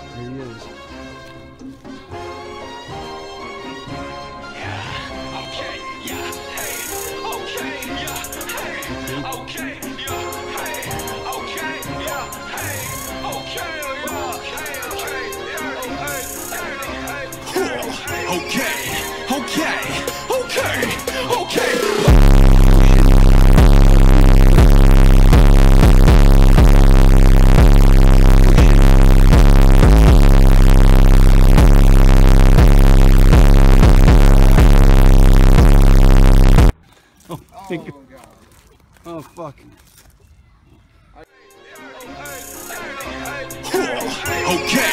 Here he is. Yeah, mm-hmm. okay, yeah, hey, okay, yeah, hey, okay, yeah, hey, okay, yeah, hey, okay, yeah, hey, okay, yeah, hey, okay, okay, okay, okay, okay. Oh fuck. Okay.